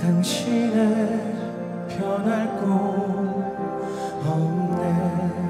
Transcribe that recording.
당신의 변할 곳 없네.